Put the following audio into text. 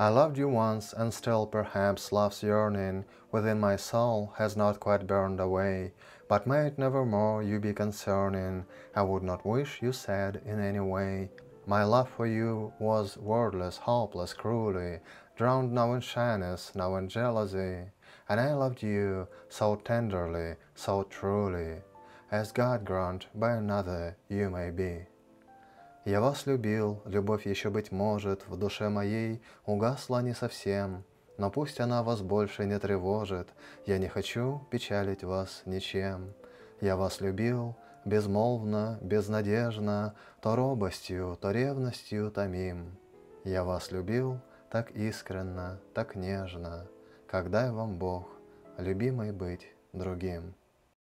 I loved you once, and still perhaps love's yearning Within my soul has not quite burned away, But may it nevermore you be concerning, I would not wish you sad in any way. My love for you was wordless, hopeless, cruelly, Drowned now in shyness, now in jealousy, And I loved you so tenderly, so truly, As God grant by another you may be. Я вас любил, любовь еще, быть может, в душе моей угасла не совсем, но пусть она вас больше не тревожит, я не хочу печалить вас ничем. Я вас любил, безмолвно, безнадежно, то робостью, то ревностью томим. Я вас любил так искренно, так нежно, как дай вам Бог, любимой быть другим.